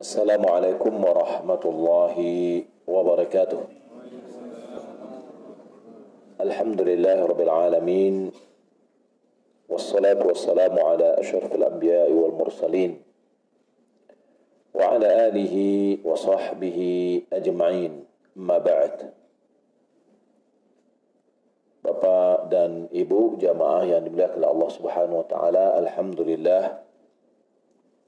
السلام عليكم ورحمة الله وبركاته. الحمد لله رب العالمين والصلاة والسلام على أشرف الأنبياء والمرسلين وعلى آله وصحبه أجمعين. ما بعد. Bapak dan Ibu jamaah yang dimuliakan Allah Subhanahu wa taala, alhamdulillah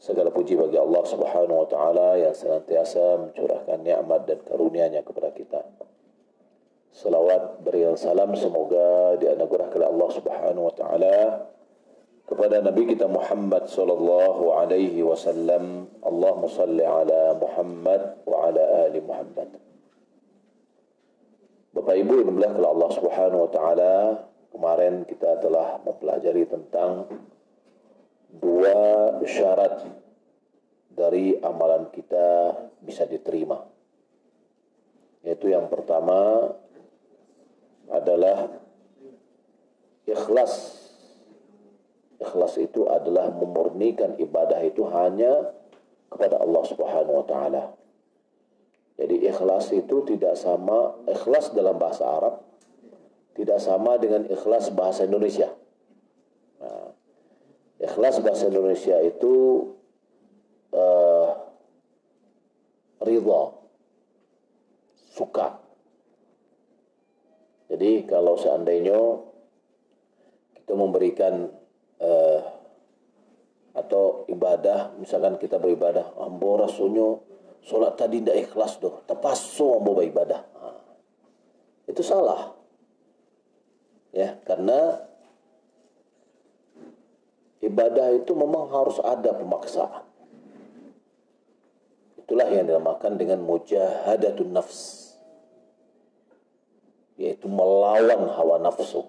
segala puji bagi Allah Subhanahu wa taala yang senantiasa mencurahkan nikmat dan karunia-Nya kepada kita. Salawat berial salam semoga dianugerahkan Allah Subhanahu wa taala kepada Nabi kita Muhammad sallallahu alaihi wasallam. Allahumma salli ala Muhammad wa ala ali Muhammad. Bapak Ibu yang dimuliakan Allah Subhanahu wa taala, kemarin kita telah mempelajari tentang dua syarat dari amalan kita bisa diterima. Yaitu yang pertama adalah ikhlas. Ikhlas itu adalah memurnikan ibadah itu hanya kepada Allah Subhanahu wa taala. Jadi ikhlas itu tidak sama ikhlas dalam bahasa Arab tidak sama dengan ikhlas bahasa Indonesia. Nah, ikhlas bahasa Indonesia itu uh, ridha, suka. Jadi kalau seandainya kita memberikan uh, atau ibadah, misalkan kita beribadah, ambo rasanya Solat tadi tidak ikhlas doh. Terpasu mau beribadah. Ha. Itu salah. Ya, karena ibadah itu memang harus ada pemaksaan. Itulah yang dinamakan dengan mujahadatun nafs. Yaitu melawan hawa nafsu.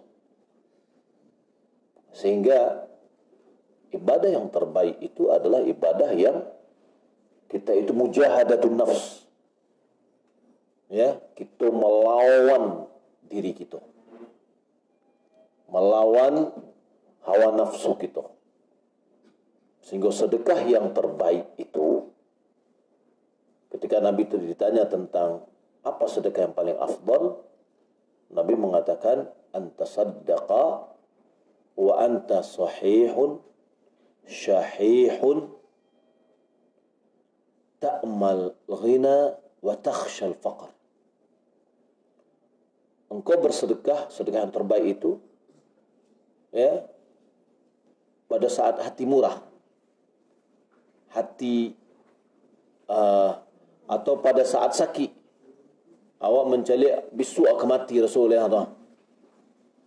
Sehingga ibadah yang terbaik itu adalah ibadah yang kita itu mujahadatun nafs. Ya, kita melawan diri kita. Melawan hawa nafsu kita. Sehingga sedekah yang terbaik itu ketika Nabi itu ditanya tentang apa sedekah yang paling afdal, Nabi mengatakan anta saddaqa wa anta sahihun syahihun ta'mal ghina wa takhshal faqr. Engkau bersedekah, sedekah yang terbaik itu ya pada saat hati murah. Hati uh, atau pada saat sakit. Awak mencari bisu akan mati Rasulullah.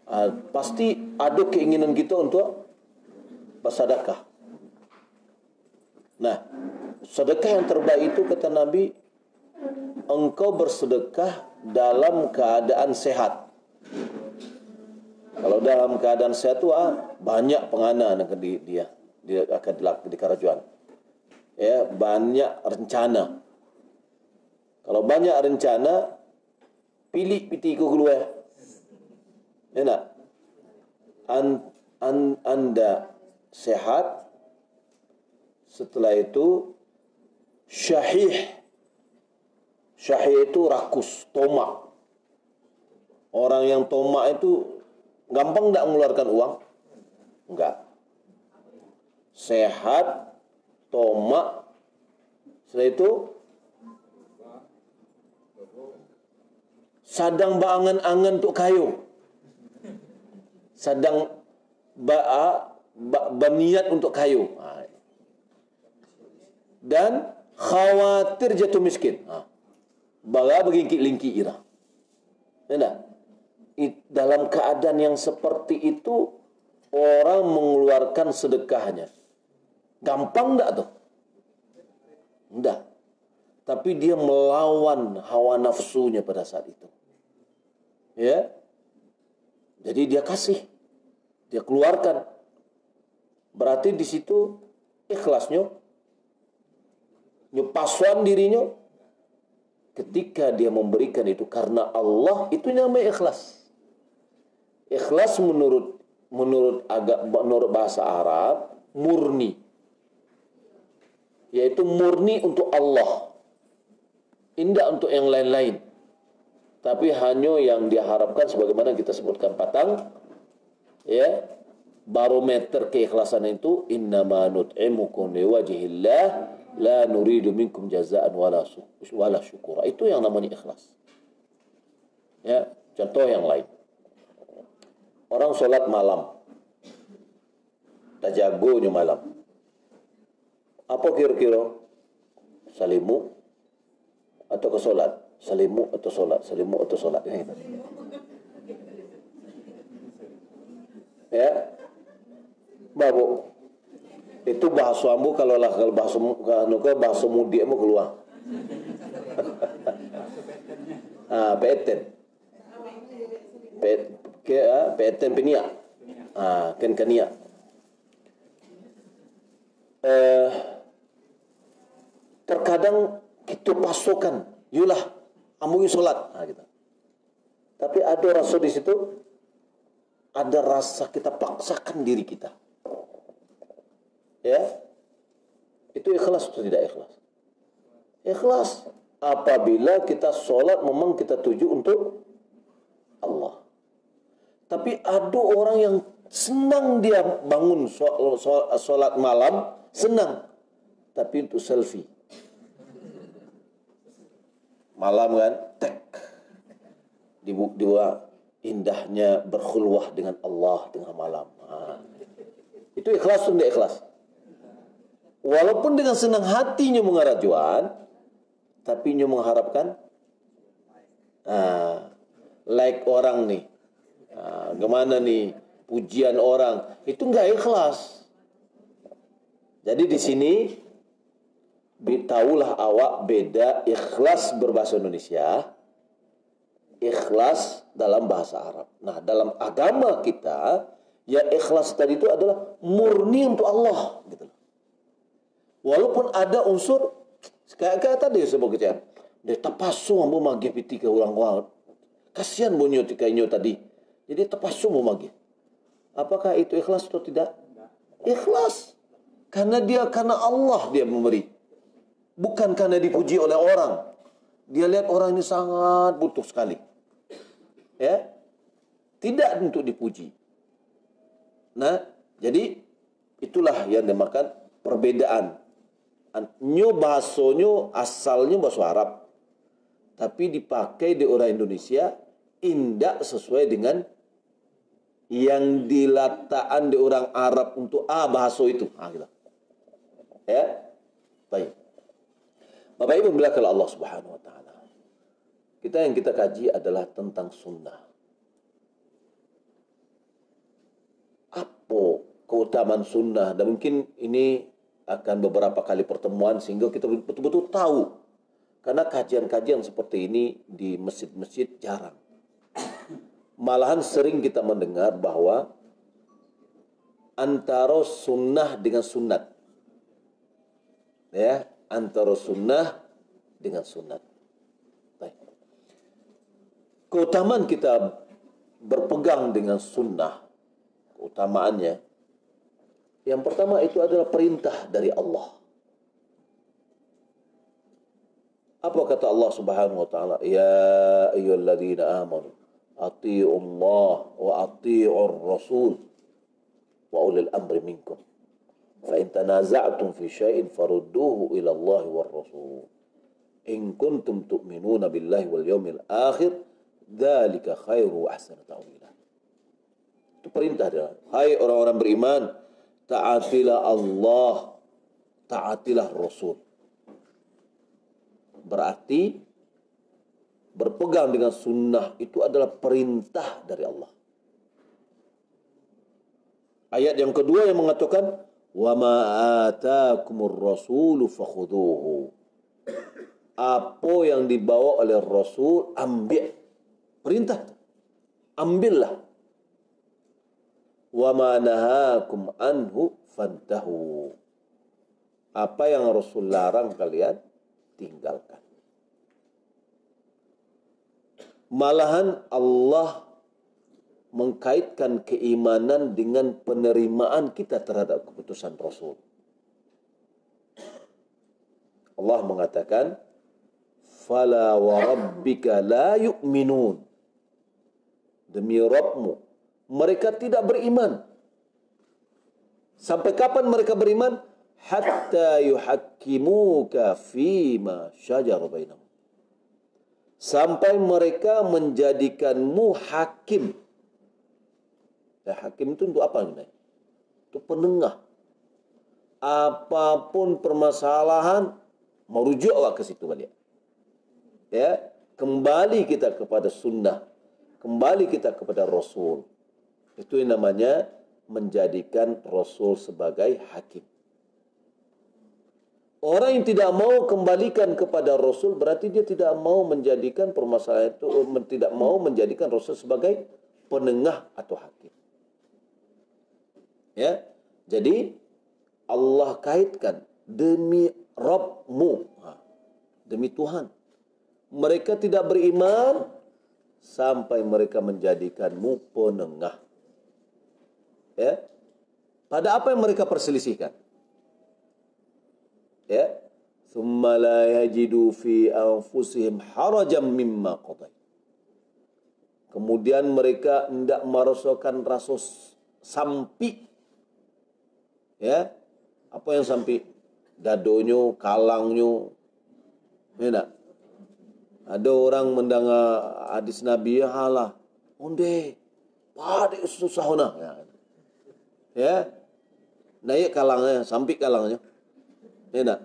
Uh, pasti ada keinginan kita untuk bersedekah. Nah, sedekah yang terbaik itu kata Nabi engkau bersedekah dalam keadaan sehat. Kalau dalam keadaan sehat tu ah, banyak pengana nak di dia dia akan di, di. Ya, banyak rencana. Kalau banyak rencana pilih piti ku keluar. Ya nak? An, an, anda sehat setelah itu syahih syahih itu rakus tomak orang yang tomak itu gampang tidak mengeluarkan uang enggak sehat tomak setelah itu sadang bangan-angan untuk kayu sadang ba, ba, berniat untuk kayu dan khawatir jatuh miskin. Bala berlingki-lingki ira. Ya Dalam keadaan yang seperti itu, orang mengeluarkan sedekahnya. Gampang tak tuh? Tidak. Tapi dia melawan hawa nafsunya pada saat itu. Ya. Jadi dia kasih. Dia keluarkan. Berarti di situ ikhlasnya nyupasuan dirinya ketika dia memberikan itu karena Allah itu namanya ikhlas. Ikhlas menurut menurut agak menurut bahasa Arab murni. Yaitu murni untuk Allah. Tidak untuk yang lain-lain. Tapi hanya yang diharapkan sebagaimana kita sebutkan patang ya barometer keikhlasan itu innama nut'imukum liwajhillah la nuridu minkum jazaan wala wala syukura. Itu yang namanya ikhlas. Ya, contoh yang lain. Orang sholat malam. Tajagonya malam. Apa kira-kira? Salimu atau ke sholat? Salimu atau sholat? Salimu atau sholat? Ya. Babu. Itu bahasa ambu kalau lah kalau bahasa kalau ke bahasa mudi mu keluar. ah, peten. Pet ke ah, peten pinia. Ah, ken kania. Eh, terkadang kita pasukan, yulah amui solat, nah, gitu. Tapi ada rasa di situ, ada rasa kita paksakan diri kita. Ya, itu ikhlas atau tidak ikhlas? Ikhlas apabila kita sholat memang kita tuju untuk Allah. Tapi ada orang yang senang dia bangun sholat malam, senang. Tapi untuk selfie. Malam kan, tek. Dua indahnya berkhulwah dengan Allah tengah malam. Ha. Itu ikhlas atau tidak ikhlas? Walaupun dengan senang hatinya mengarajuan, tapi nyo mengharapkan uh, like orang nih. Uh, gimana nih pujian orang itu enggak ikhlas. Jadi di sini tahulah awak beda ikhlas berbahasa Indonesia, ikhlas dalam bahasa Arab. Nah, dalam agama kita ya ikhlas tadi itu adalah murni untuk Allah gitu. Walaupun ada unsur kayak, kayak tadi sebut kecil. Dia tapasu ambo magi piti ke ulang wal. Kasihan bunyo tika inyo tadi. Jadi tapasu mau magi. Apakah itu ikhlas atau tidak? Ikhlas. Karena dia karena Allah dia memberi. Bukan karena dipuji oleh orang. Dia lihat orang ini sangat butuh sekali. Ya. Tidak untuk dipuji. Nah, jadi itulah yang dimakan perbedaan Nyo bahasonyo asalnya bahasa Arab. Tapi dipakai di orang Indonesia indak sesuai dengan yang dilataan di orang Arab untuk ah bahasa itu. Ah gitu. Ya. Baik. Bapak Ibu kalau Allah Subhanahu wa taala. Kita yang kita kaji adalah tentang sunnah. Apa keutamaan sunnah dan mungkin ini akan beberapa kali pertemuan sehingga kita betul-betul tahu. Karena kajian-kajian seperti ini di masjid-masjid jarang. Malahan sering kita mendengar bahwa antara sunnah dengan sunat. Ya, antara sunnah dengan sunat. Baik. Keutamaan kita berpegang dengan sunnah, keutamaannya yang pertama itu adalah perintah dari Allah. Apa kata Allah Subhanahu wa taala? Ya ayyuhalladzina amanu atii'u Allah wa atii'ur rasul wa ulil amri minkum. Itu perintah dia. Hai orang-orang beriman, taatilah Allah, taatilah Rasul. Berarti berpegang dengan sunnah itu adalah perintah dari Allah. Ayat yang kedua yang mengatakan wa ma atakumur rasulu fakhuduhu. Apa yang dibawa oleh Rasul ambil. Perintah. Ambillah wa ma nahakum anhu fantahu. Apa yang Rasul larang kalian tinggalkan. Malahan Allah mengkaitkan keimanan dengan penerimaan kita terhadap keputusan Rasul. Allah mengatakan fala wa rabbika la yu'minun. Demi Rabbmu mereka tidak beriman. Sampai kapan mereka beriman? Hatta yuhakkimuka fima syajara bainahum. Sampai mereka menjadikanmu hakim ya, hakim itu untuk apa nih untuk penengah. Apa pun permasalahan merujuklah ke situ balik. Ya kembali kita kepada sunnah. Kembali kita kepada rasul. Itu yang namanya menjadikan rasul sebagai hakim. Orang yang tidak mau kembalikan kepada Rasul berarti dia tidak mau menjadikan permasalahan itu tidak mau menjadikan Rasul sebagai penengah atau hakim. Ya. Jadi Allah kaitkan demi Rabbmu. Demi Tuhan mereka tidak beriman sampai mereka menjadikanmu penengah. Ya. Pada apa yang mereka perselisihkan? Ya. Thumma la yajidu fi harajam mimma qadai. Kemudian mereka hendak merasakan rasa sampi. Ya. Apa yang sampi? Dadonyo, kalangnya. Ya ada orang mendengar hadis Nabi ya halah. Onde. Pada susah nak. Ya. ya. Naik kalangnya, sampai kalangnya. Ya nak.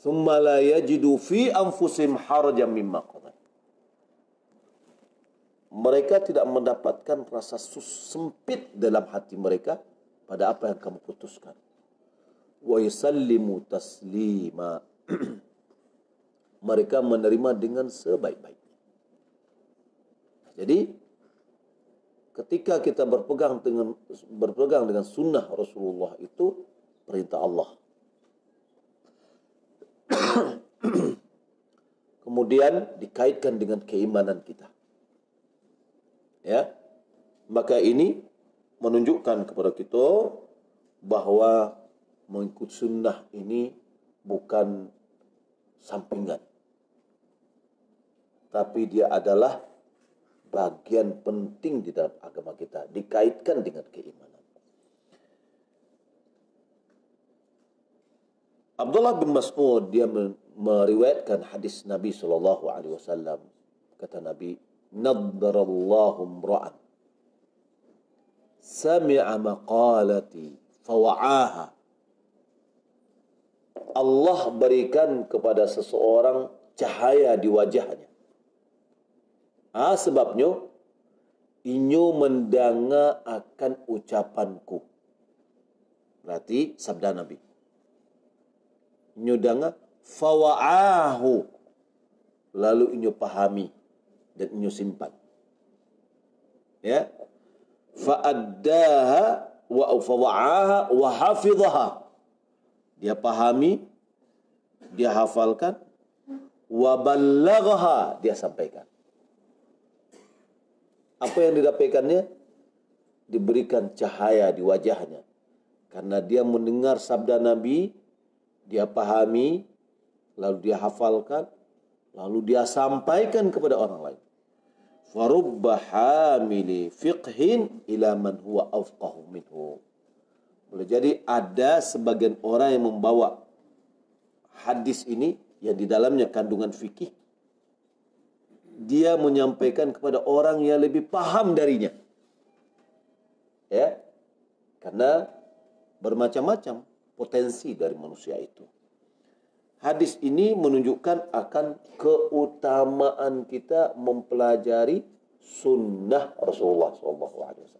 Thumma la yajidu fi anfusim harajam mimma. Mereka tidak mendapatkan rasa sempit dalam hati mereka pada apa yang kamu putuskan. Wa yusallimu taslima. mereka menerima dengan sebaik-baiknya. Jadi ketika kita berpegang dengan berpegang dengan sunnah Rasulullah itu perintah Allah. Kemudian dikaitkan dengan keimanan kita. Ya. Maka ini menunjukkan kepada kita bahwa mengikut sunnah ini bukan sampingan. Tapi dia adalah bagian penting di dalam agama kita. Dikaitkan dengan keimanan. Abdullah bin Mas'ud dia meriwayatkan hadis Nabi sallallahu alaihi wasallam kata Nabi nadarallahu imra'an sami'a maqalati fawa'aha Allah berikan kepada seseorang cahaya di wajahnya. Ah, sebabnya inyo mendanga akan ucapanku. Berarti sabda Nabi. Inyo danga fawa'ahu. Lalu inyo pahami dan inyo simpan. Ya. Fa'addaha wa fawa'aha wa hafidhaha dia pahami, dia hafalkan, waballagha dia sampaikan. Apa yang didapatkannya? Diberikan cahaya di wajahnya. Karena dia mendengar sabda Nabi, dia pahami, lalu dia hafalkan, lalu dia sampaikan kepada orang lain. Boleh jadi ada sebagian orang yang membawa hadis ini yang di dalamnya kandungan fikih. Dia menyampaikan kepada orang yang lebih paham darinya. Ya. Karena bermacam-macam potensi dari manusia itu. Hadis ini menunjukkan akan keutamaan kita mempelajari sunnah Rasulullah SAW.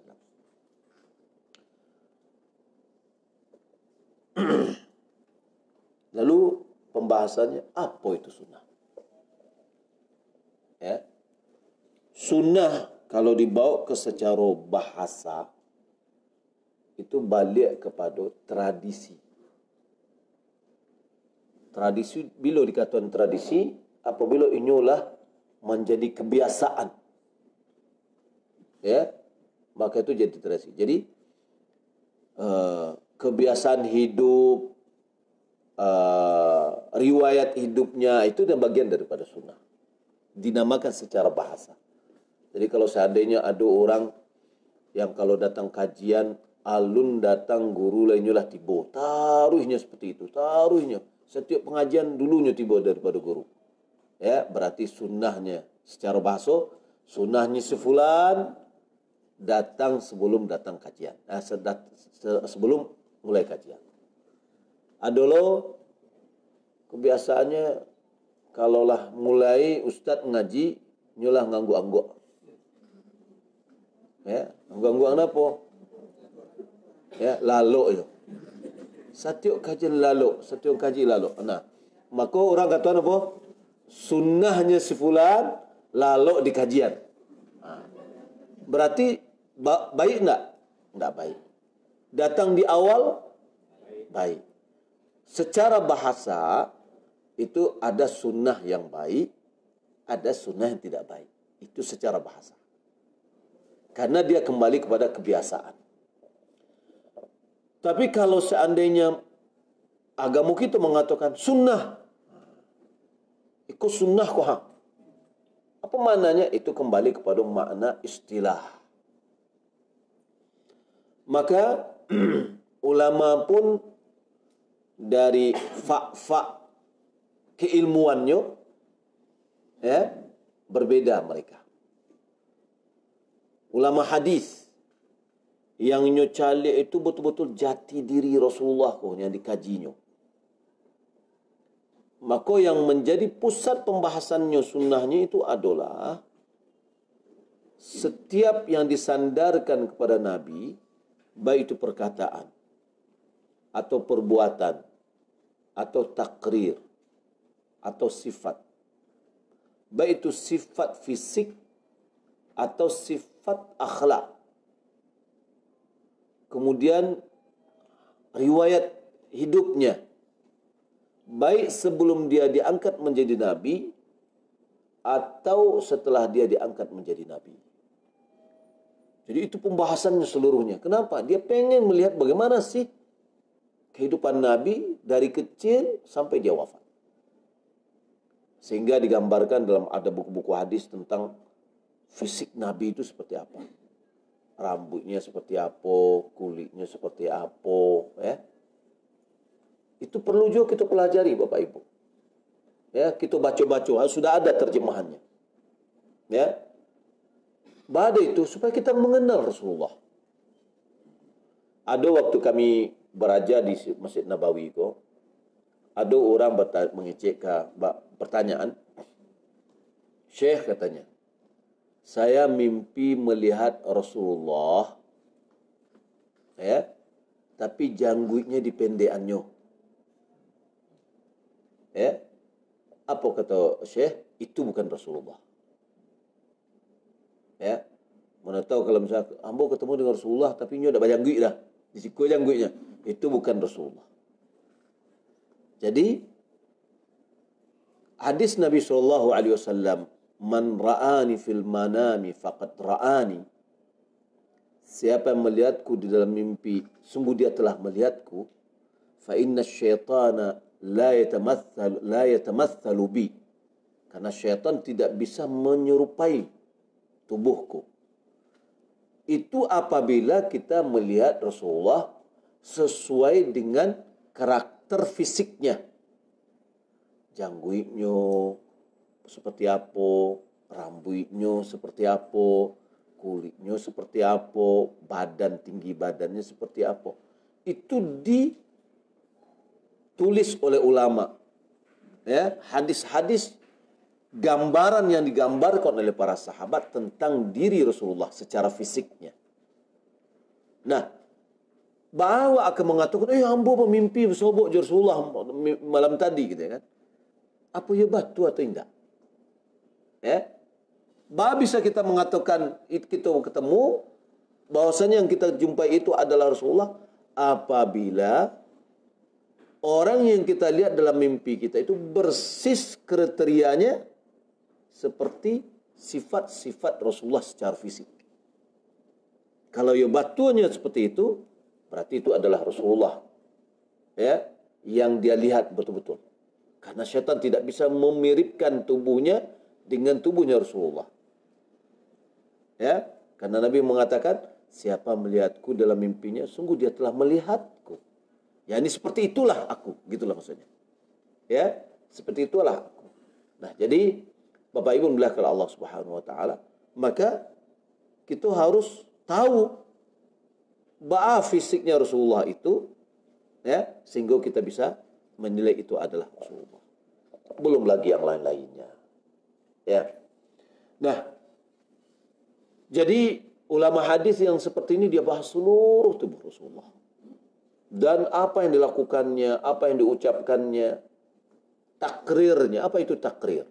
Lalu pembahasannya apa itu sunnah? Ya. Sunnah kalau dibawa ke secara bahasa itu balik kepada tradisi. Tradisi bila dikatakan tradisi apabila inilah menjadi kebiasaan. Ya. Maka itu jadi tradisi. Jadi uh, kebiasaan hidup uh, riwayat hidupnya itu dan bagian daripada sunnah. Dinamakan secara bahasa. Jadi kalau seandainya ada orang yang kalau datang kajian alun datang guru lainnya lah tibo taruhnya seperti itu taruhnya setiap pengajian dulunya tiba daripada guru. Ya berarti sunnahnya secara bahasa sunnahnya sefulan datang sebelum datang kajian. Nah, sedat, se, sebelum mulai kajian. Adolo kebiasaannya kalaulah mulai ustadz ngaji nyulah nganggu-anggu ya nganggu-anggu apa ya lalu itu setiap kajian lalu setiap kaji lalu nah maka orang kata apa? Sunnahnya sefulan lalu di kajian. Berarti ba baik enggak? Enggak baik. Datang di awal? Baik. Secara bahasa itu ada sunnah yang baik ada sunnah yang tidak baik. Itu secara bahasa. Karena dia kembali kepada kebiasaan tapi kalau seandainya agama kita mengatakan sunnah, ikut sunnah kok. Apa maknanya? Itu kembali kepada makna istilah. Maka ulama pun dari fak-fak keilmuannya ya berbeda mereka. Ulama hadis yang nyocale itu betul-betul jati diri Rasulullah kok yang dikajinya. Maka yang menjadi pusat pembahasannya sunnahnya itu adalah setiap yang disandarkan kepada Nabi, baik itu perkataan atau perbuatan atau takrir atau sifat. Baik itu sifat fisik atau sifat akhlak kemudian riwayat hidupnya baik sebelum dia diangkat menjadi nabi atau setelah dia diangkat menjadi nabi. Jadi itu pembahasannya seluruhnya. Kenapa? Dia pengen melihat bagaimana sih kehidupan nabi dari kecil sampai dia wafat. Sehingga digambarkan dalam ada buku-buku hadis tentang fisik nabi itu seperti apa rambutnya seperti apa, kulitnya seperti apa, ya. Itu perlu juga kita pelajari Bapak Ibu. Ya, kita baca-baca, ah, sudah ada terjemahannya. Ya. Bada itu supaya kita mengenal Rasulullah. Ada waktu kami beraja di Masjid Nabawi itu, ada orang mengecek pertanyaan, Syekh katanya, saya mimpi melihat Rasulullah ya tapi janggutnya dipendekannya ya apa kata Syekh? Itu bukan Rasulullah. Ya mana tahu kalau misalnya ambo ketemu dengan Rasulullah tapi nyo dak janggut dah. Disiku janggutnya itu bukan Rasulullah. Jadi hadis Nabi sallallahu alaihi wasallam man ra'ani fil manami faqad ra'ani. Siapa yang melihatku di dalam mimpi sungguh dia telah melihatku. Fa inna syaitana la yatamathal la yatamathalu bi. Karena syaitan tidak bisa menyerupai tubuhku. Itu apabila kita melihat Rasulullah sesuai dengan karakter fisiknya. Jangguitnya seperti apa, rambutnya seperti apa, kulitnya seperti apa, badan tinggi badannya seperti apa. Itu ditulis oleh ulama. Ya, hadis-hadis gambaran yang digambarkan oleh para sahabat tentang diri Rasulullah secara fisiknya. Nah, bahwa akan mengatakan, eh ambo pemimpi sobok Rasulullah malam tadi gitu ya kan. Apa ya batu atau tidak? Ya. Bah bisa kita mengatakan kita ketemu bahwasanya yang kita jumpai itu adalah Rasulullah apabila orang yang kita lihat dalam mimpi kita itu bersis kriterianya seperti sifat-sifat Rasulullah secara fisik. Kalau ya batunya seperti itu, berarti itu adalah Rasulullah. Ya, yang dia lihat betul-betul. Karena syaitan tidak bisa memiripkan tubuhnya dengan tubuhnya Rasulullah. Ya, karena Nabi mengatakan, siapa melihatku dalam mimpinya, sungguh dia telah melihatku. Ya, ini seperti itulah aku, gitulah maksudnya. Ya, seperti itulah aku. Nah, jadi Bapak Ibu melihat Allah Subhanahu wa taala, maka kita harus tahu bahwa fisiknya Rasulullah itu ya sehingga kita bisa menilai itu adalah Rasulullah. Belum lagi yang lain-lainnya. Ya. Nah, jadi ulama hadis yang seperti ini dia bahas seluruh tubuh Rasulullah. Dan apa yang dilakukannya, apa yang diucapkannya, takrirnya, apa itu takrir?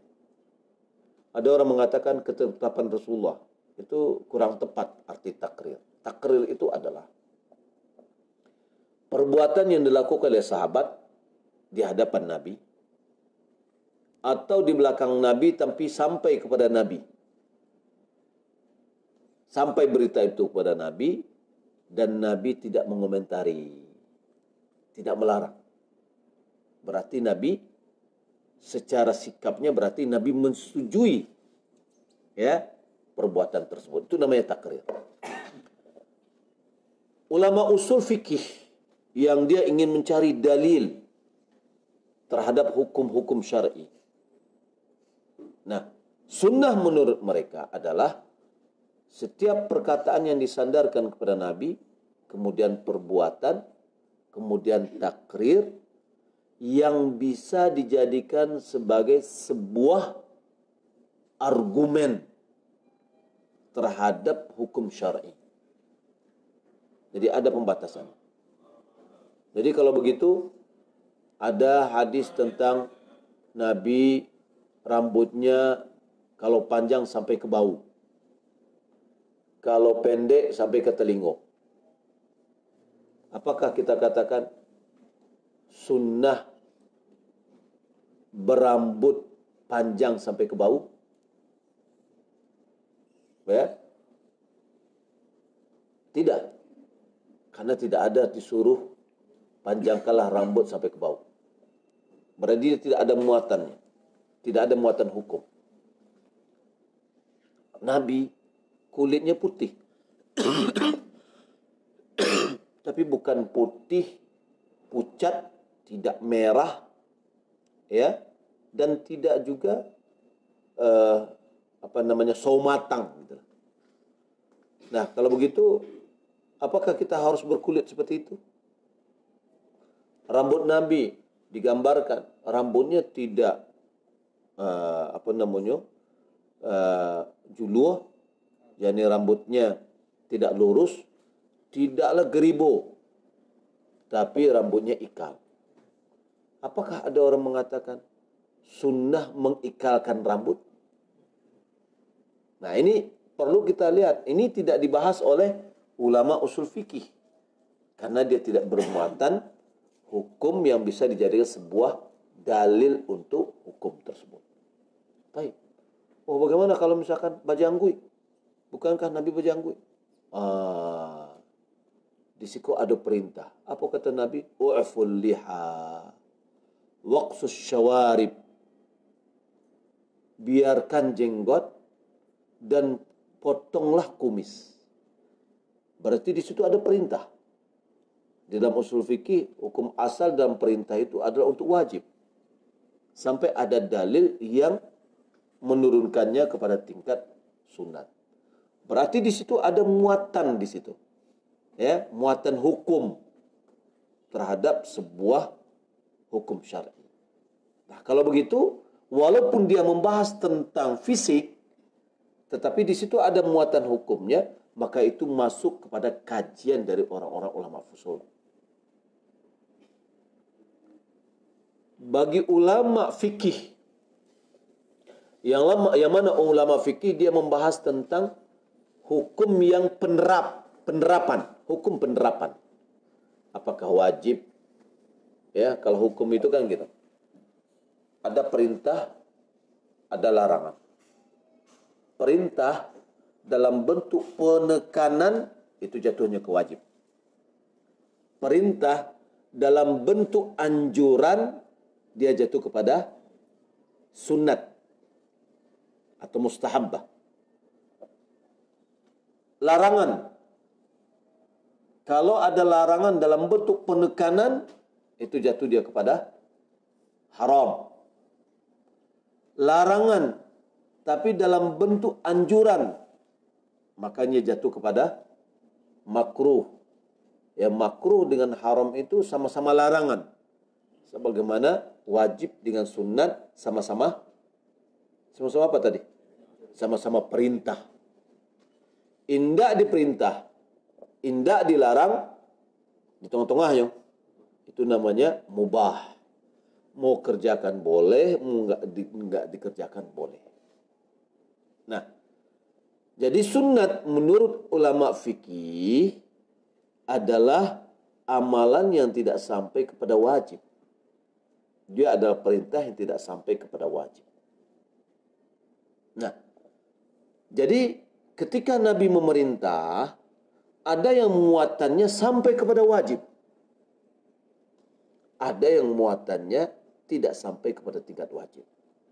Ada orang mengatakan ketetapan Rasulullah itu kurang tepat arti takrir. Takrir itu adalah perbuatan yang dilakukan oleh sahabat di hadapan Nabi atau di belakang Nabi tapi sampai kepada Nabi. Sampai berita itu kepada Nabi dan Nabi tidak mengomentari. Tidak melarang. Berarti Nabi secara sikapnya berarti Nabi mensetujui ya perbuatan tersebut. Itu namanya takrir. Ulama usul fikih yang dia ingin mencari dalil terhadap hukum-hukum syar'i. Nah, sunnah menurut mereka adalah setiap perkataan yang disandarkan kepada Nabi, kemudian perbuatan, kemudian takrir yang bisa dijadikan sebagai sebuah argumen terhadap hukum syar'i. Jadi ada pembatasan. Jadi kalau begitu ada hadis tentang Nabi rambutnya kalau panjang sampai ke bau. Kalau pendek sampai ke telingo. Apakah kita katakan sunnah berambut panjang sampai ke bau? Ya? Tidak. Karena tidak ada disuruh panjangkanlah rambut sampai ke bawah. Berarti tidak ada muatannya. Tidak ada muatan hukum. Nabi kulitnya putih. Tapi bukan putih, pucat, tidak merah, ya, dan tidak juga uh, apa namanya saumatang. Gitu. Nah, kalau begitu, apakah kita harus berkulit seperti itu? Rambut Nabi digambarkan rambutnya tidak uh, apa namanya uh, juluh, jadi rambutnya tidak lurus, tidaklah geribo, tapi rambutnya ikal. Apakah ada orang mengatakan sunnah mengikalkan rambut? Nah ini perlu kita lihat. Ini tidak dibahas oleh ulama usul fikih. Karena dia tidak bermuatan hukum yang bisa dijadikan sebuah dalil untuk hukum tersebut. Baik. Oh bagaimana kalau misalkan bajanggui? Bukankah Nabi bajanggui? Ah, di situ ada perintah. Apa kata Nabi? U'ful liha. Waqsus syawarib. Biarkan jenggot dan potonglah kumis. Berarti di situ ada perintah. Di dalam usul fikih, hukum asal dan perintah itu adalah untuk wajib. Sampai ada dalil yang menurunkannya kepada tingkat sunat. Berarti di situ ada muatan di situ. Ya, muatan hukum terhadap sebuah hukum syar'i. Nah, kalau begitu, walaupun dia membahas tentang fisik, tetapi di situ ada muatan hukumnya, maka itu masuk kepada kajian dari orang-orang ulama fusul. Bagi ulama fikih. Yang lama yang mana ulama fikih dia membahas tentang hukum yang penerap penerapan. Hukum penerapan. Apakah wajib? Ya kalau hukum itu kan gitu. Ada perintah ada larangan. Perintah dalam bentuk penekanan itu jatuhnya ke wajib. Perintah dalam bentuk anjuran dia jatuh kepada sunat atau mustahabbah. Larangan. Kalau ada larangan dalam bentuk penekanan, itu jatuh dia kepada haram. Larangan, tapi dalam bentuk anjuran, makanya jatuh kepada makruh. Ya makruh dengan haram itu sama-sama larangan. Sebagaimana wajib dengan sunat sama-sama sama-sama apa tadi? Sama-sama perintah. Indah diperintah, indah dilarang di tengah-tengahnya. Itu namanya mubah. Mau kerjakan boleh, mau enggak, di, enggak dikerjakan boleh. Nah, jadi sunat menurut ulama fikih adalah amalan yang tidak sampai kepada wajib. Dia adalah perintah yang tidak sampai kepada wajib. Nah, jadi ketika Nabi memerintah, ada yang muatannya sampai kepada wajib. Ada yang muatannya tidak sampai kepada tingkat wajib.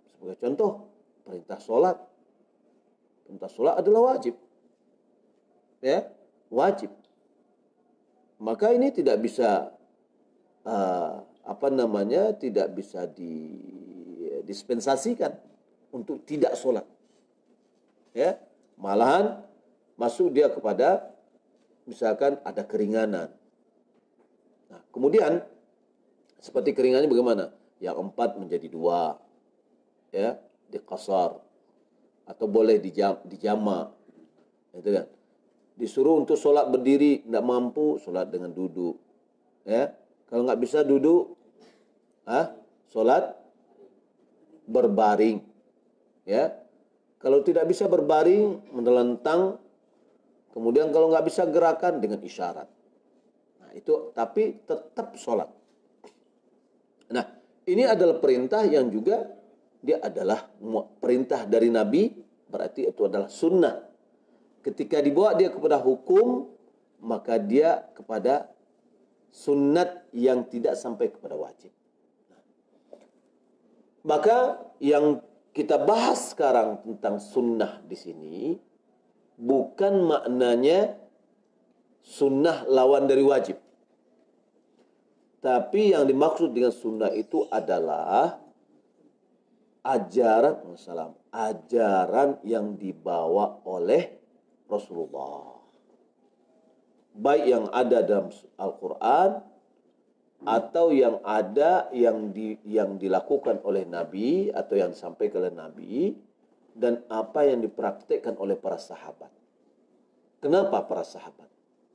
Sebagai contoh, perintah sholat. Perintah sholat adalah wajib. Ya, wajib. Maka ini tidak bisa uh, apa namanya tidak bisa dispensasikan untuk tidak sholat. Ya, malahan masuk dia kepada misalkan ada keringanan. Nah, kemudian seperti keringannya bagaimana? Yang empat menjadi dua, ya, di kasar atau boleh dijam, dijama, itu kan? disuruh untuk sholat berdiri tidak mampu sholat dengan duduk ya kalau nggak bisa duduk ah sholat berbaring ya. Kalau tidak bisa berbaring menelentang kemudian kalau nggak bisa gerakan dengan isyarat. Nah itu tapi tetap sholat. Nah ini adalah perintah yang juga dia adalah perintah dari Nabi berarti itu adalah sunnah. Ketika dibawa dia kepada hukum maka dia kepada sunat yang tidak sampai kepada wajib. Maka yang kita bahas sekarang tentang sunnah di sini bukan maknanya sunnah lawan dari wajib. Tapi yang dimaksud dengan sunnah itu adalah ajaran ajaran yang dibawa oleh Rasulullah. Baik yang ada dalam Al-Quran atau yang ada yang di, yang dilakukan oleh Nabi atau yang disampaikan oleh Nabi dan apa yang dipraktikkan oleh para sahabat. Kenapa para sahabat?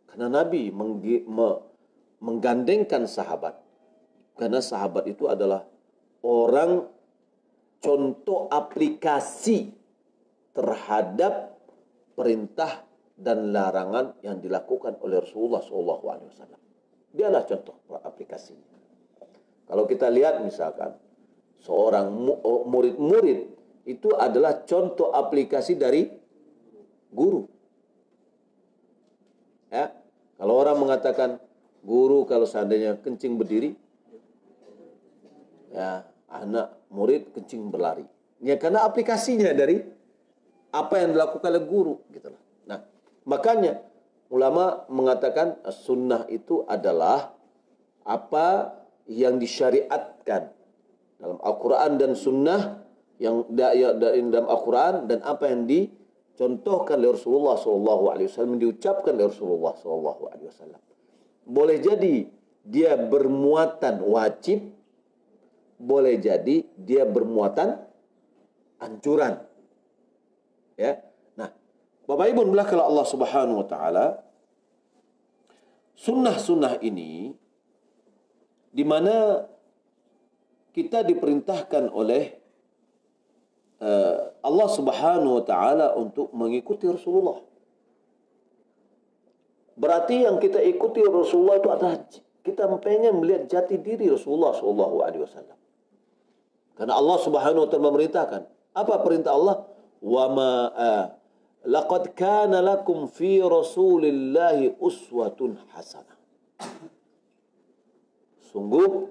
Karena Nabi menggi, me, menggandengkan sahabat. Karena sahabat itu adalah orang contoh aplikasi terhadap perintah dan larangan yang dilakukan oleh Rasulullah SAW. Dialah contoh aplikasinya. Kalau kita lihat misalkan seorang murid-murid itu adalah contoh aplikasi dari guru. Ya, kalau orang mengatakan guru kalau seandainya kencing berdiri, ya anak murid kencing berlari. Ya karena aplikasinya dari apa yang dilakukan oleh guru gitu loh. Makanya ulama mengatakan sunnah itu adalah apa yang disyariatkan dalam Al-Quran dan sunnah yang ya, dalam Al-Quran dan apa yang dicontohkan oleh Rasulullah SAW diucapkan oleh Rasulullah SAW. Boleh jadi dia bermuatan wajib, boleh jadi dia bermuatan anjuran. Ya. Bapak Ibu belah kalau Allah Subhanahu wa taala sunnah-sunnah ini di mana kita diperintahkan oleh uh, Allah Subhanahu wa taala untuk mengikuti Rasulullah. Berarti yang kita ikuti Rasulullah itu adalah kita pengen melihat jati diri Rasulullah Shallallahu Alaihi Wasallam. Karena Allah Subhanahu Wa Taala memerintahkan apa perintah Allah? Wama Laqad kana lakum fi Rasulillahi uswatun hasanah. Sungguh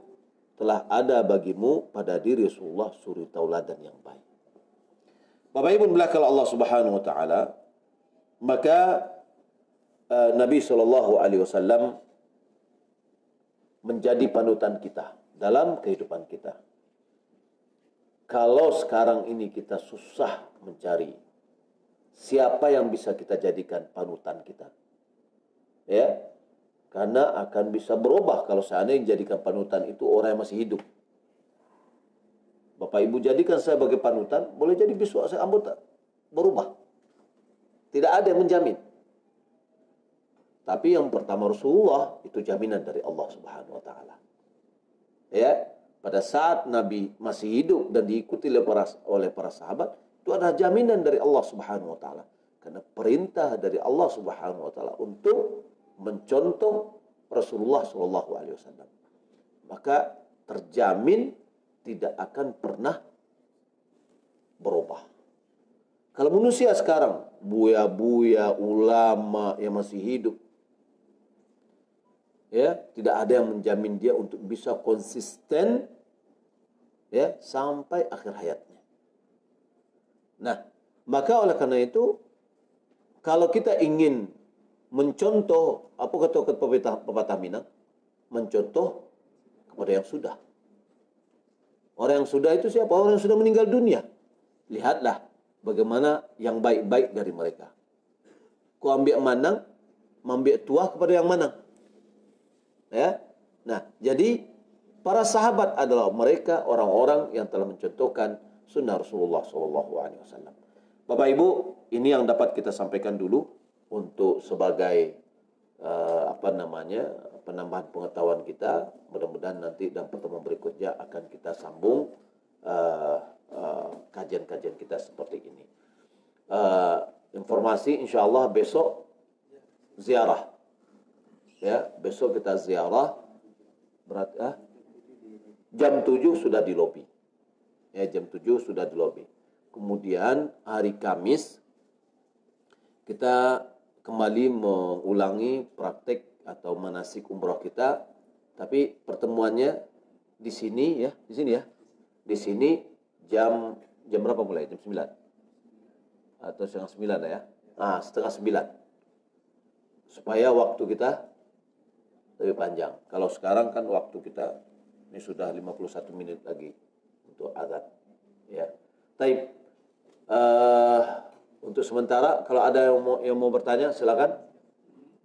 telah ada bagimu pada diri Rasulullah suri tauladan yang baik. Bapak Ibu belakang Allah Subhanahu wa taala, maka uh, Nabi Shallallahu alaihi wasallam menjadi panutan kita dalam kehidupan kita. Kalau sekarang ini kita susah mencari siapa yang bisa kita jadikan panutan kita. Ya, karena akan bisa berubah kalau seandainya jadikan panutan itu orang yang masih hidup. Bapak Ibu jadikan saya sebagai panutan, boleh jadi besok saya anggota berubah. Tidak ada yang menjamin. Tapi yang pertama Rasulullah itu jaminan dari Allah Subhanahu wa taala. Ya, pada saat Nabi masih hidup dan diikuti oleh para, oleh para sahabat, itu adalah jaminan dari Allah Subhanahu wa taala. Karena perintah dari Allah Subhanahu wa taala untuk mencontoh Rasulullah Shallallahu Alaihi Wasallam, maka terjamin tidak akan pernah berubah. Kalau manusia sekarang buya-buya ulama yang masih hidup, ya tidak ada yang menjamin dia untuk bisa konsisten ya sampai akhir hayatnya. Nah, maka oleh karena itu kalau kita ingin mencontoh apa kata pepatah, pepatah Minang? Mencontoh kepada yang sudah. Orang yang sudah itu siapa? Orang yang sudah meninggal dunia. Lihatlah bagaimana yang baik-baik dari mereka. Ku ambil manang ambil tua kepada yang mana ya? Nah jadi para sahabat adalah mereka orang-orang yang telah mencontohkan sunnah Rasulullah SAW. Bapak Ibu, ini yang dapat kita sampaikan dulu untuk sebagai uh, apa namanya penambahan pengetahuan kita. Mudah-mudahan nanti dalam pertemuan berikutnya akan kita sambung kajian-kajian uh, uh, kita seperti ini. Uh, informasi insya Allah besok ziarah. Ya, besok kita ziarah berat uh, jam 7 sudah di lobi. Ya, jam 7 sudah di lobi. Kemudian hari Kamis kita kembali mengulangi praktek atau manasik umroh kita. Tapi pertemuannya di sini ya, di sini ya. Di sini jam jam berapa mulai? Jam 9. Atau setengah 9 ya. Ah, setengah 9. Supaya waktu kita lebih panjang. Kalau sekarang kan waktu kita ini sudah 51 menit lagi untuk azan. Ya. Tapi uh, untuk sementara, kalau ada yang mau, yang mau bertanya, silakan.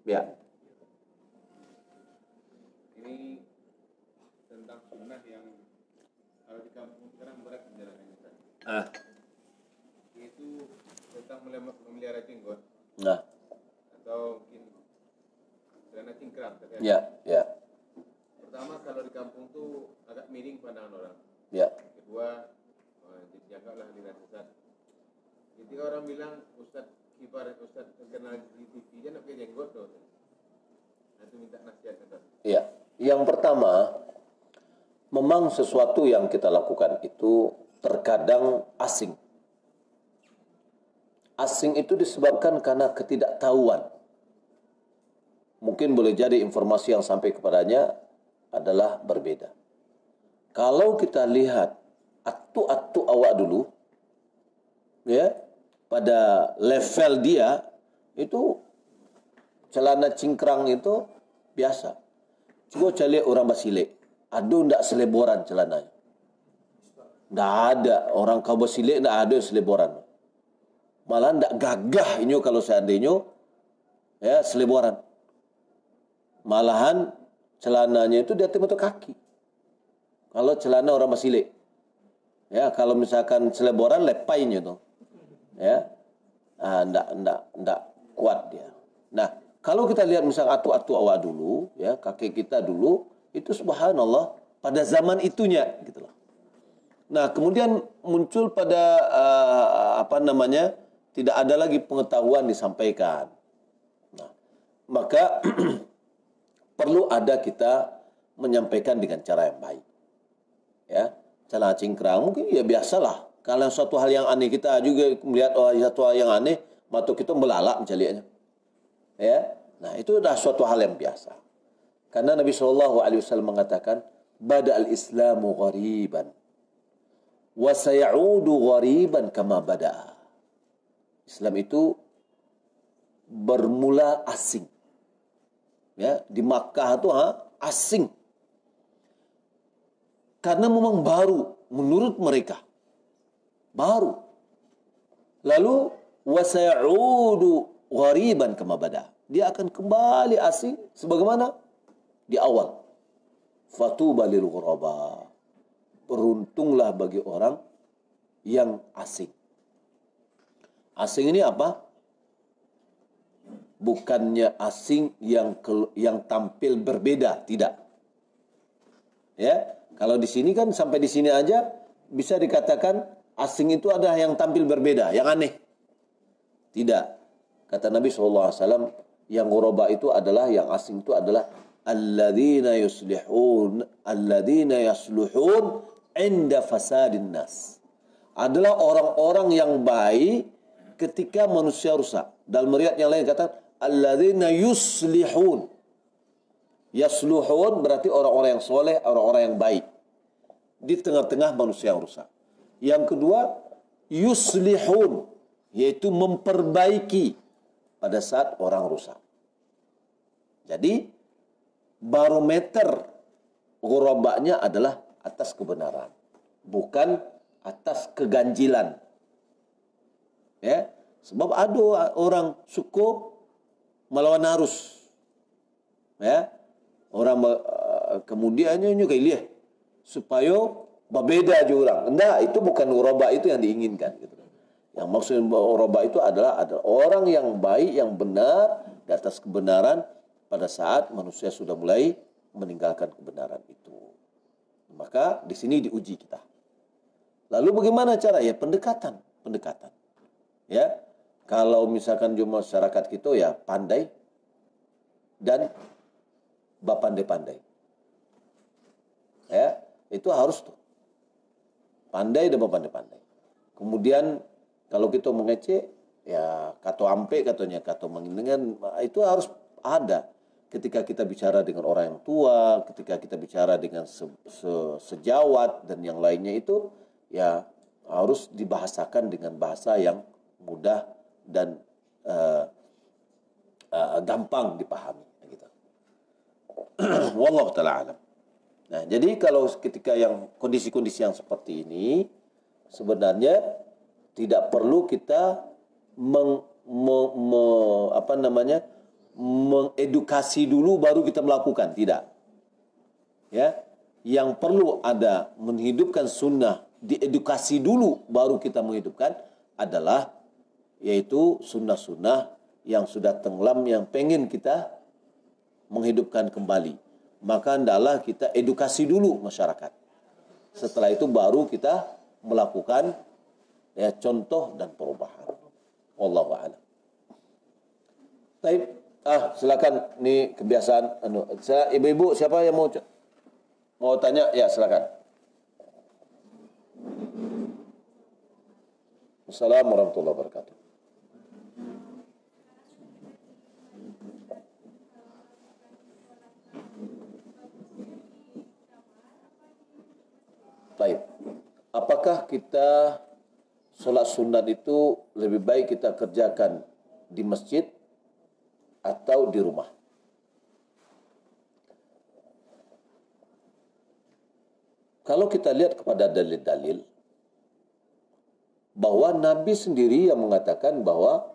Ya. Ini tentang sunnah yang kalau di kampung sekarang berat menjalankan Ah. Itu tentang memelihara jenggot. Nah. Atau mungkin karena cingkrang. Ya, ya. Pertama kalau di kampung tuh agak miring pandangan orang. Ya. Kedua, dianggaplah aliran sesat Ketika orang bilang Ustaz kibar Ustaz kenal di TV dia nak pakai jenggot tuh. Nanti minta nasihat kata. Iya. Yang pertama, memang sesuatu yang kita lakukan itu terkadang asing. Asing itu disebabkan karena ketidaktahuan. Mungkin boleh jadi informasi yang sampai kepadanya adalah berbeda. Kalau kita lihat atu-atu awak dulu, ya, pada level dia itu celana cingkrang itu biasa. Coba cari orang basilik. Aduh ndak seleboran celananya. Ndak ada orang kau basilik ndak ada seleboran. Malah ndak gagah ini kalau seandainya ya seleboran. Malahan celananya itu di atas kaki. Kalau celana orang basilik. Ya, kalau misalkan seleboran lepainya tuh ya ah, ndak ndak ndak kuat dia. Nah, kalau kita lihat misal atu-atu awal dulu, ya kakek kita dulu itu subhanallah pada zaman itunya gitu loh. Nah, kemudian muncul pada uh, apa namanya? tidak ada lagi pengetahuan disampaikan. Nah, maka perlu ada kita menyampaikan dengan cara yang baik. Ya, cara cingkrang mungkin ya biasalah kalau suatu hal yang aneh kita juga melihat oh satu hal yang aneh, mata kita melalak mencarinya. Ya. Nah, itu adalah suatu hal yang biasa. Karena Nabi SAW mengatakan, Bada al-Islamu ghariban. Wa sayaudu ghariban kama bada'a. Islam itu bermula asing. Ya, di Makkah itu ha, asing. Karena memang baru menurut mereka. Baru. Lalu wasayudu ghariban kama. Dia akan kembali asing sebagaimana di awal. Fatuba lil ghuraba. Beruntunglah bagi orang yang asing. Asing ini apa? Bukannya asing yang yang tampil berbeda, tidak. Ya, kalau di sini kan sampai di sini aja bisa dikatakan asing itu ada yang tampil berbeda, yang aneh. Tidak. Kata Nabi SAW, yang ghuraba itu adalah, yang asing itu adalah alladzina yuslihun alladzina yasluhun inda fasadin nas adalah orang-orang yang baik ketika manusia rusak dalam riwayat yang lain kata alladzina yuslihun yasluhun berarti orang-orang yang soleh orang-orang yang baik di tengah-tengah manusia yang rusak yang kedua yuslihun yaitu memperbaiki pada saat orang rusak jadi barometer ghurabanya adalah atas kebenaran, bukan atas keganjilan. Ya, sebab ada orang suku melawan arus. Ya, orang uh, kemudiannya nyukai lihat supaya berbeda aja orang. Enggak, itu bukan ghuraba itu yang diinginkan gitu. Yang maksud ghuraba itu adalah adalah orang yang baik, yang benar di atas kebenaran pada saat manusia sudah mulai meninggalkan kebenaran itu. Maka di sini diuji kita. Lalu bagaimana cara ya pendekatan, pendekatan. Ya. Kalau misalkan cuma masyarakat kita ya pandai dan bapandai-pandai. Ya, itu harus tuh. Pandai dan bapandai-pandai. Kemudian kalau kita mengecek ya kato ampe katanya kato menginginkan itu harus ada ketika kita bicara dengan orang yang tua, ketika kita bicara dengan se, se, sejawat dan yang lainnya itu ya harus dibahasakan dengan bahasa yang mudah dan uh, uh, gampang dipahami. Wallahu taala alam. Nah, jadi kalau ketika yang kondisi-kondisi yang seperti ini sebenarnya tidak perlu kita meng, me, me, apa namanya mengedukasi dulu baru kita melakukan tidak ya yang perlu ada menghidupkan sunnah diedukasi dulu baru kita menghidupkan adalah yaitu sunnah-sunnah yang sudah tenggelam yang pengen kita menghidupkan kembali maka hendaklah kita edukasi dulu masyarakat setelah itu baru kita melakukan ya contoh dan perubahan wallahu a'lam Baik, Ah, silakan. Ini kebiasaan. Anu, saya ibu-ibu siapa yang mau mau tanya? Ya, silakan. Assalamualaikum warahmatullahi wabarakatuh. Baik. Apakah kita sholat sunat itu lebih baik kita kerjakan di masjid atau di rumah. Kalau kita lihat kepada dalil-dalil bahwa Nabi sendiri yang mengatakan bahwa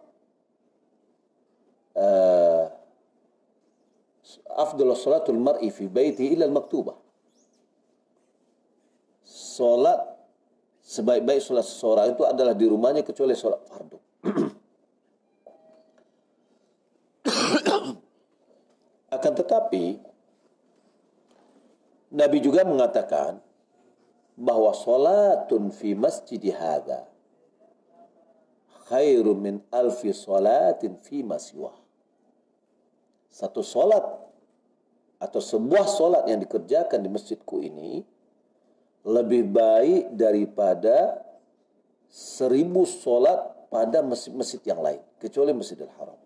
uh, salatul mar'i fi baiti ila al-maktubah. Salat sebaik-baik salat seseorang itu adalah di rumahnya kecuali salat fardu. Akan tetapi Nabi juga mengatakan bahwa salatun fi masjid hadha khairu min alfi salatin fi masyiwah. Satu solat atau sebuah solat yang dikerjakan di masjidku ini lebih baik daripada seribu solat pada masjid-masjid yang lain kecuali Masjidil Haram.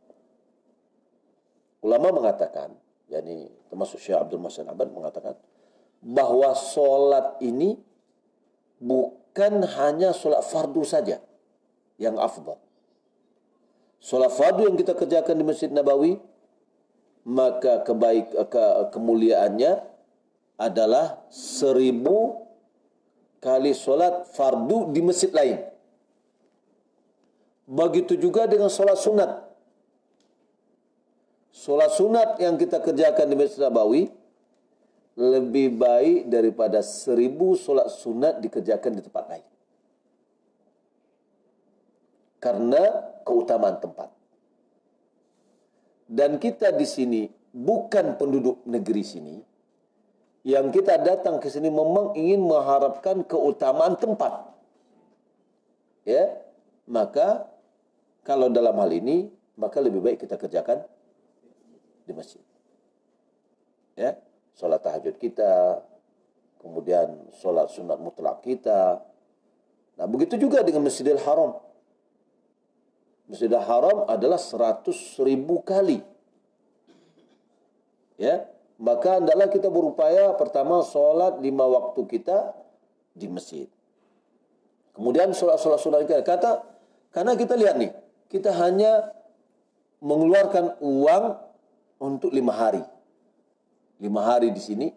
Ulama mengatakan yakni termasuk Syekh Abdul Muhsin Abad mengatakan bahwa solat ini bukan hanya solat fardu saja yang afdal. Solat fardu yang kita kerjakan di Masjid Nabawi maka kebaik ke, kemuliaannya adalah seribu kali solat fardu di masjid lain. Begitu juga dengan solat sunat. Solat sunat yang kita kerjakan di Masjid Nabawi lebih baik daripada seribu solat sunat dikerjakan di tempat lain. Karena keutamaan tempat. Dan kita di sini bukan penduduk negeri sini. Yang kita datang ke sini memang ingin mengharapkan keutamaan tempat. Ya, maka kalau dalam hal ini maka lebih baik kita kerjakan di masjid. Ya, solat tahajud kita, kemudian solat sunat mutlak kita. Nah, begitu juga dengan Masjidil Haram. Masjidil Haram adalah seratus ribu kali. Ya, maka hendaklah kita berupaya pertama solat lima waktu kita di masjid. Kemudian solat-solat sunat kita kata karena kita lihat nih, kita hanya mengeluarkan uang untuk lima hari. Lima hari di sini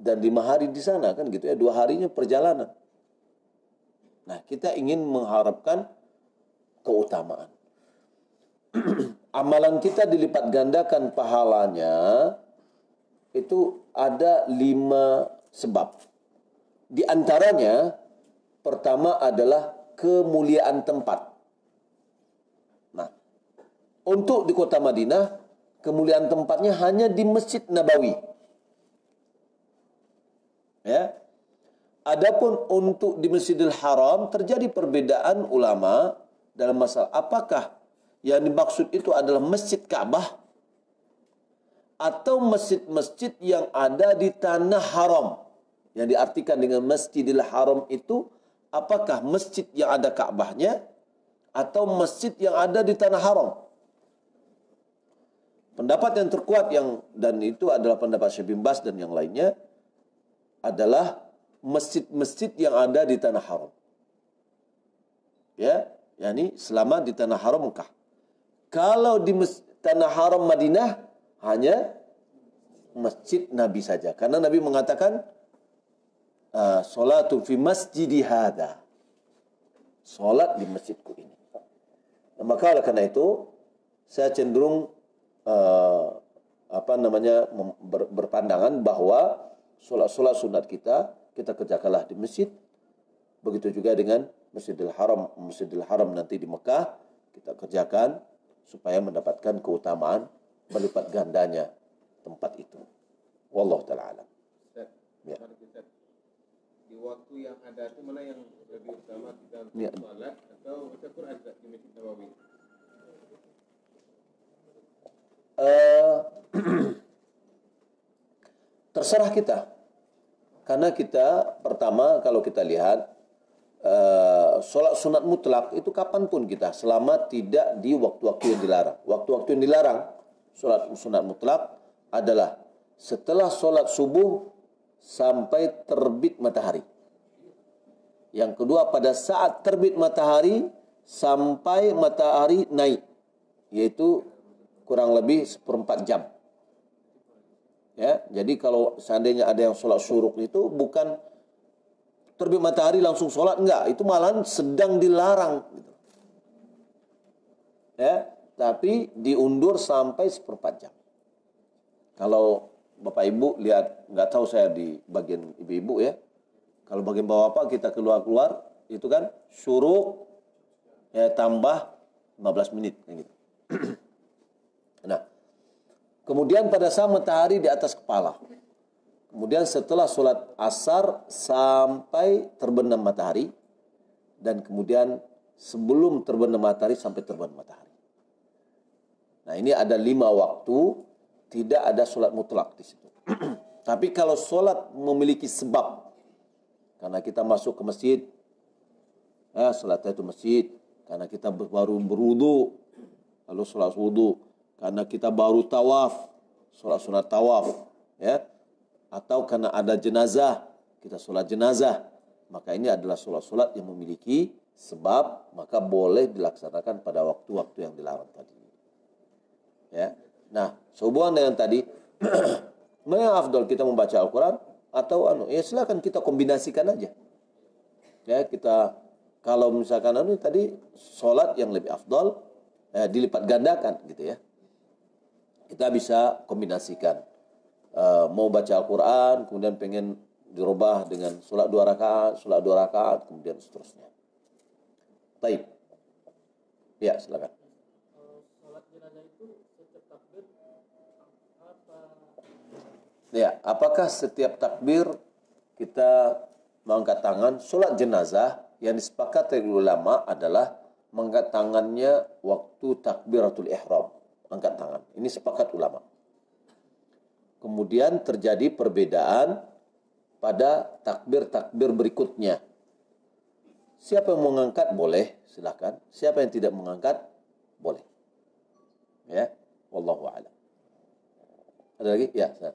dan lima hari di sana kan gitu ya, dua harinya perjalanan. Nah, kita ingin mengharapkan keutamaan. Amalan kita dilipat gandakan pahalanya itu ada lima sebab. Di antaranya pertama adalah kemuliaan tempat. Nah, untuk di kota Madinah kemuliaan tempatnya hanya di Masjid Nabawi. Ya. Adapun untuk di Masjidil Haram terjadi perbedaan ulama dalam masalah apakah yang dimaksud itu adalah Masjid Ka'bah atau masjid-masjid yang ada di tanah haram. Yang diartikan dengan Masjidil Haram itu apakah masjid yang ada Ka'bahnya atau masjid yang ada di tanah haram. Pendapat yang terkuat yang dan itu adalah pendapat Syekh bin Bas dan yang lainnya adalah masjid-masjid yang ada di tanah haram. Ya, yakni selama di tanah haram Mekah. Kalau di tanah haram Madinah hanya masjid Nabi saja. Karena Nabi mengatakan uh, salatu fi masjidi hada. Salat di masjidku ini. Nah, maka oleh karena itu saya cenderung uh, apa namanya ber, berpandangan bahwa solat-solat sunat kita kita kerjakanlah di masjid. Begitu juga dengan Masjidil Haram, Masjidil Haram nanti di Mekah kita kerjakan supaya mendapatkan keutamaan berlipat gandanya tempat itu. Wallahu taala alam. Ya. Di waktu yang ada itu mana yang lebih utama kita Ya. salat atau baca Quran di Masjid Nabawi? Uh, terserah kita. Karena kita pertama kalau kita lihat uh, sholat sunat mutlak itu kapan pun kita selama tidak di waktu-waktu yang dilarang. Waktu-waktu yang dilarang sholat sunat mutlak adalah setelah sholat subuh sampai terbit matahari. Yang kedua pada saat terbit matahari sampai matahari naik. Yaitu kurang lebih seperempat jam. Ya, jadi kalau seandainya ada yang sholat syuruk itu bukan terbit matahari langsung sholat enggak, itu malahan sedang dilarang. Gitu. Ya, tapi diundur sampai seperempat jam. Kalau bapak ibu lihat, nggak tahu saya di bagian ibu-ibu ya. Kalau bagian bapak kita keluar-keluar itu kan syuruk ya tambah 15 menit kayak gitu. nah, Kemudian pada saat matahari di atas kepala. Kemudian setelah sholat asar sampai terbenam matahari. Dan kemudian sebelum terbenam matahari sampai terbenam matahari. Nah ini ada lima waktu. Tidak ada sholat mutlak di situ. Tapi kalau sholat memiliki sebab. Karena kita masuk ke masjid. Ya, sholatnya itu masjid. Karena kita baru berudu. Lalu sholat wudu karena kita baru tawaf solat sunat tawaf, ya, atau karena ada jenazah, kita solat jenazah, maka ini adalah solat-solat yang memiliki sebab, maka boleh dilaksanakan pada waktu-waktu yang dilarang tadi. Ya, nah, sehubungan dengan tadi, mana yang afdol kita membaca Al-Quran atau anu? Ya silakan kita kombinasikan aja. Ya, kita kalau misalkan anu tadi solat yang lebih afdol eh, dilipat gandakan gitu ya. Kita bisa kombinasikan. Uh, mau baca Al-Quran, kemudian pengen dirubah dengan sholat dua rakaat, sholat dua rakaat, kemudian seterusnya. Baik. Ya, silakan. Ya, apakah setiap takbir kita mengangkat tangan? Sholat jenazah yang disepakati ulama adalah mengangkat tangannya waktu takbiratul ihram. Angkat tangan. Ini sepakat ulama. Kemudian terjadi perbedaan pada takbir-takbir berikutnya. Siapa yang mengangkat boleh, silakan. Siapa yang tidak mengangkat boleh. Ya, wallahu a'lam. Ada lagi? Ya, saya.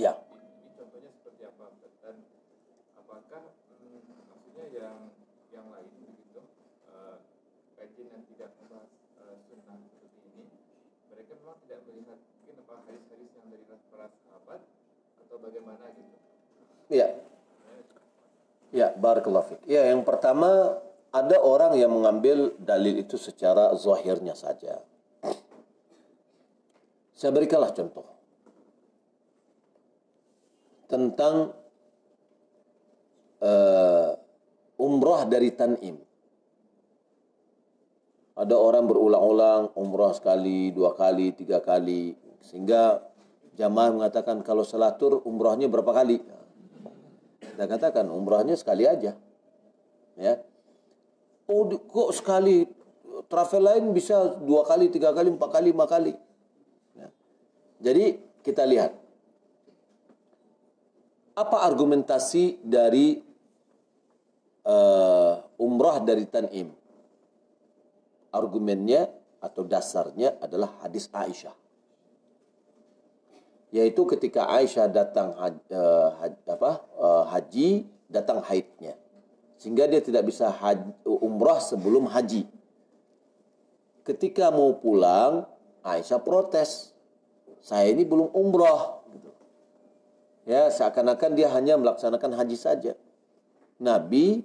Ya. Ini contohnya seperti apa? Dan apakah hmm, maksudnya yang yang lain begitu uh, kajian yang tidak membahas uh, sunnah seperti ini, mereka memang tidak melihat mungkin apa hadis-hadis yang dari para sahabat atau bagaimana gitu? Ya. Ya, barakallahu. Ya, yang pertama ada orang yang mengambil dalil itu secara zahirnya saja. Saya berikanlah contoh tentang uh, umrah dari Tanim. Ada orang berulang-ulang umrah sekali, dua kali, tiga kali. Sehingga jamaah mengatakan kalau selatur umrahnya berapa kali? Kita katakan umrahnya sekali aja. Ya. Oh kok sekali travel lain bisa dua kali, tiga kali, empat kali, lima kali. Ya. Jadi kita lihat apa argumentasi dari uh, umrah dari Tanim? Argumennya atau dasarnya adalah hadis Aisyah. Yaitu ketika Aisyah datang haji, uh, eh, haji, apa, uh, haji datang haidnya. Sehingga dia tidak bisa haji, umrah sebelum haji. Ketika mau pulang, Aisyah protes. Saya ini belum umrah Ya, seakan-akan dia hanya melaksanakan haji saja. Nabi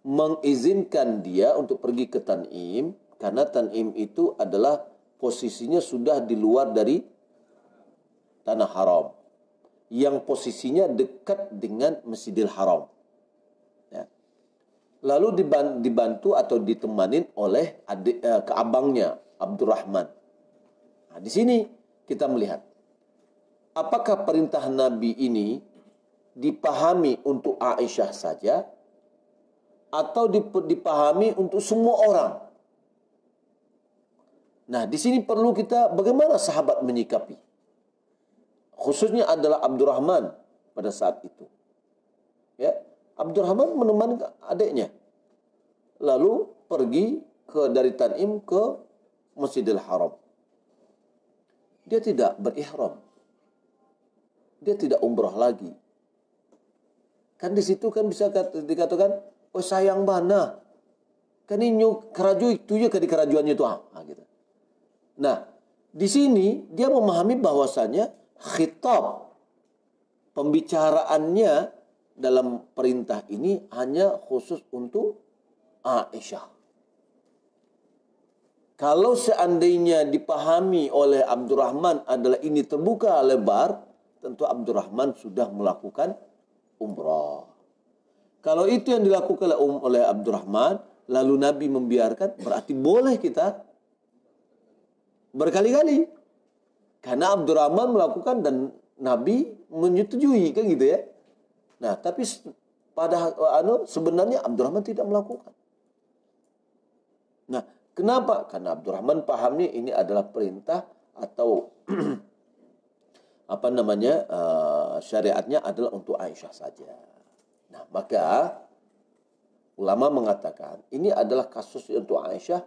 mengizinkan dia untuk pergi ke Tanim karena Tanim itu adalah posisinya sudah di luar dari tanah haram yang posisinya dekat dengan Masjidil Haram. Ya. Lalu dibantu atau ditemanin oleh adik, eh, keabangnya Abdurrahman. Nah, di sini kita melihat apakah perintah Nabi ini dipahami untuk Aisyah saja atau dipahami untuk semua orang? Nah, di sini perlu kita bagaimana sahabat menyikapi. Khususnya adalah Abdurrahman pada saat itu. Ya, Abdurrahman menemani adiknya. Lalu pergi ke dari Tanim ke Masjidil Haram. Dia tidak berihram dia tidak umroh lagi. Kan di situ kan bisa dikatakan, oh sayang mana. Kan ini keraju itu ya ke kerajuannya itu. Ah, gitu. Nah, di sini dia memahami bahwasannya khitab pembicaraannya dalam perintah ini hanya khusus untuk Aisyah. Kalau seandainya dipahami oleh Abdurrahman adalah ini terbuka lebar, tentu Abdurrahman sudah melakukan umrah. Kalau itu yang dilakukan oleh Abdurrahman, lalu Nabi membiarkan, berarti boleh kita berkali-kali. Karena Abdurrahman melakukan dan Nabi menyetujui, kan gitu ya. Nah, tapi pada anu sebenarnya Abdurrahman tidak melakukan. Nah, kenapa? Karena Abdurrahman pahamnya ini adalah perintah atau apa namanya uh, syariatnya adalah untuk Aisyah saja. Nah, maka ulama mengatakan ini adalah kasus untuk Aisyah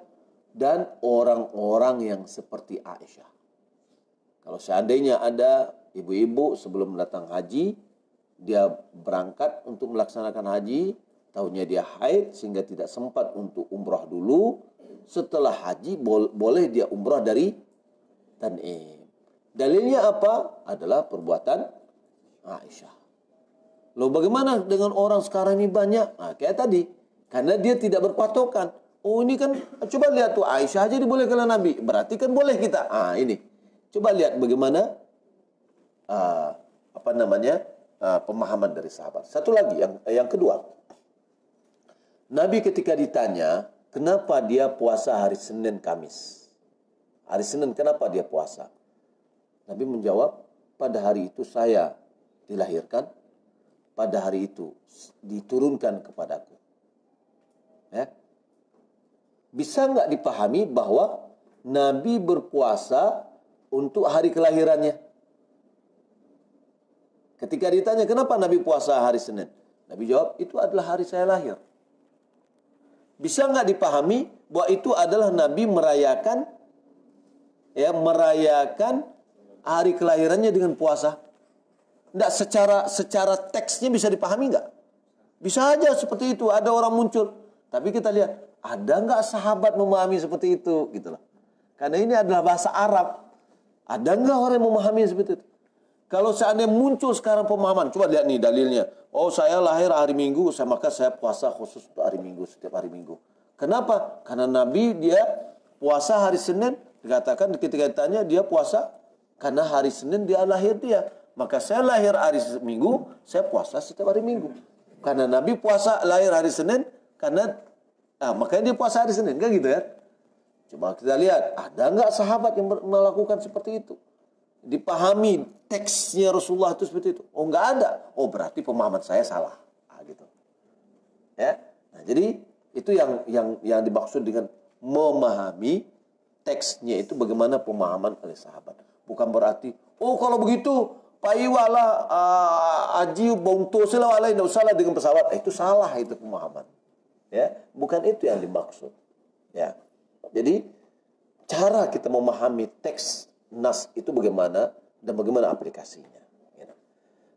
dan orang-orang yang seperti Aisyah. Kalau seandainya ada ibu-ibu sebelum datang haji, dia berangkat untuk melaksanakan haji, tahunya dia haid sehingga tidak sempat untuk umrah dulu. Setelah haji boleh dia umrah dari Tan'im. Dalilnya apa? Adalah perbuatan Aisyah. Loh bagaimana dengan orang sekarang ini banyak? Nah, kayak tadi. Karena dia tidak berpatokan. Oh ini kan, coba lihat tuh Aisyah aja dibolehkan Nabi. Berarti kan boleh kita. Ah ini. Coba lihat bagaimana uh, apa namanya uh, pemahaman dari sahabat. Satu lagi yang yang kedua. Nabi ketika ditanya, kenapa dia puasa hari Senin Kamis? Hari Senin kenapa dia puasa? Nabi menjawab, pada hari itu saya dilahirkan, pada hari itu diturunkan kepadaku. Ya. Bisa nggak dipahami bahwa Nabi berpuasa untuk hari kelahirannya? Ketika ditanya kenapa Nabi puasa hari Senin? Nabi jawab, itu adalah hari saya lahir. Bisa nggak dipahami bahwa itu adalah Nabi merayakan ya merayakan hari kelahirannya dengan puasa? Tidak secara secara teksnya bisa dipahami nggak? Bisa aja seperti itu. Ada orang muncul, tapi kita lihat ada nggak sahabat memahami seperti itu, gitu loh. Karena ini adalah bahasa Arab. Ada nggak orang yang memahami seperti itu? Kalau seandainya muncul sekarang pemahaman, coba lihat nih dalilnya. Oh saya lahir hari Minggu, saya maka saya puasa khusus untuk hari Minggu setiap hari Minggu. Kenapa? Karena Nabi dia puasa hari Senin, dikatakan ketika ditanya dia puasa karena hari Senin dia lahir dia. Maka saya lahir hari Minggu, saya puasa setiap hari Minggu. Karena Nabi puasa lahir hari Senin, karena ah, makanya dia puasa hari Senin, kan gitu ya? Coba kita lihat, ada nggak sahabat yang melakukan seperti itu? Dipahami teksnya Rasulullah itu seperti itu? Oh nggak ada. Oh berarti pemahaman saya salah. Ah, gitu. Ya. Nah, jadi itu yang yang yang dimaksud dengan memahami teksnya itu bagaimana pemahaman oleh sahabat. Bukan berarti, oh kalau begitu paiwala uh, aji bonto selawala tidak salah dengan pesawat. Eh, itu salah itu pemahaman. Ya, bukan itu yang dimaksud. Ya. Jadi cara kita memahami teks nas itu bagaimana dan bagaimana aplikasinya. Ya.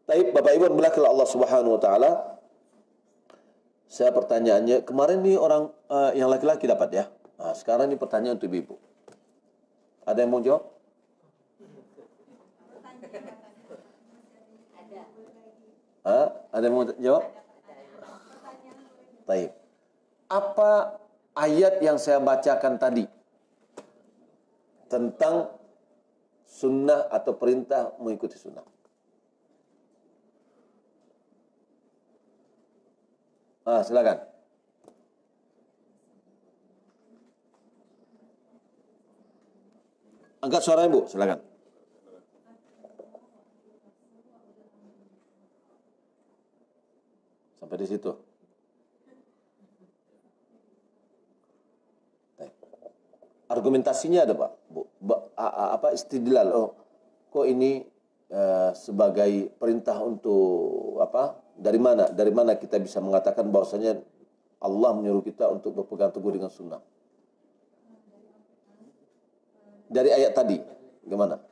Tapi Bapak Ibu belakang Allah Subhanahu wa taala saya pertanyaannya kemarin nih orang uh, yang laki-laki dapat ya. Nah, sekarang ini pertanyaan untuk ibu. Ada yang mau jawab? Hah? Ada yang mau jawab? Taib. Apa ayat yang saya bacakan tadi tentang sunnah atau perintah mengikuti sunnah? Ah, silakan. Angkat suara ibu, silakan. Sampai di situ. Argumentasinya ada pak, bu, ba, apa istidlal? Oh, kok ini uh, sebagai perintah untuk apa? Dari mana? Dari mana kita bisa mengatakan bahwasanya Allah menyuruh kita untuk berpegang teguh dengan sunnah? Dari ayat tadi, gimana?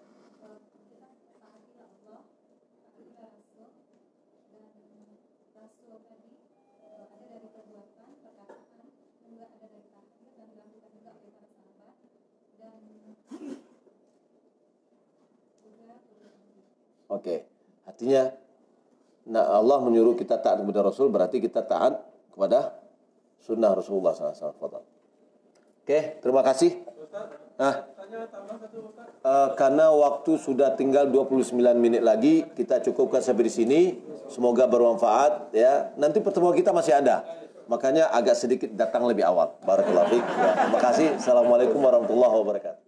Oke, okay. artinya nah Allah menyuruh kita taat kepada Rasul berarti kita taat kepada sunnah Rasulullah SAW. Oke, okay, terima kasih. Nah, uh, karena waktu sudah tinggal 29 menit lagi, kita cukupkan sampai di sini. Semoga bermanfaat ya. Nanti pertemuan kita masih ada. Makanya agak sedikit datang lebih awal. Barakallahu fiik. Ya, terima kasih. Assalamualaikum warahmatullahi wabarakatuh.